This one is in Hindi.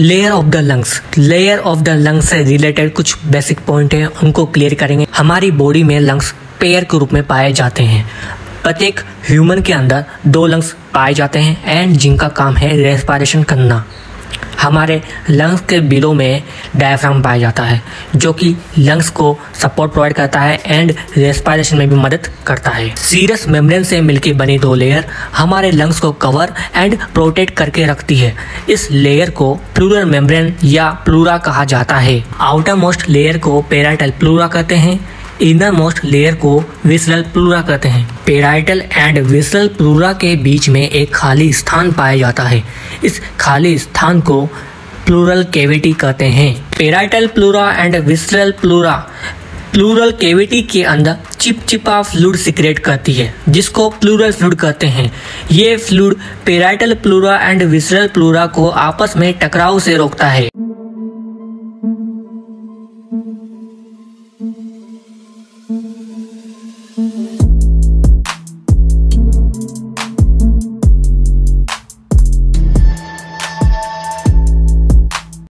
Layer of the lungs layer of the lungs से रिलेटेड कुछ बेसिक पॉइंट हैं, उनको क्लियर करेंगे। हमारी बॉडी में लंग्स पेयर के रूप में पाए जाते हैं। प्रत्येक ह्यूमन के अंदर दो लंग्स पाए जाते हैं एंड जिनका काम है रेस्पायरेशन करना। हमारे लंग्स के बिलो में डायफ्राम पाया जाता है, जो कि लंग्स को सपोर्ट प्रोवाइड करता है एंड रेस्पायरेशन में भी मदद करता है। सीरस मेम्ब्रेन से मिलकर बनी दो लेयर हमारे लंग्स को कवर एंड प्रोटेक्ट करके रखती है। इस लेयर को प्लूरल मेम्ब्रेन या प्लूरा कहा जाता है। आउटर मोस्ट लेयर को पेराइटल प्लूरा कहते हैं। इनर मोस्ट लेयर को विसरल प्लूरा कहते हैं। पेराइटल एंड विसरल प्लूरा के बीच में एक खाली स्थान पाया जाता है। इस खाली स्थान को प्लूरल केविटी कहते हैं। Parietal pleura and visceral pleura pleural cavity के अंदर चिपचिपा फ्लूड सिक्रेट करती है, जिसको प्लूरल फ्लूड कहते हैं। ये fluid parietal pleura and visceral pleura को आपस में टकराव से रोकता है।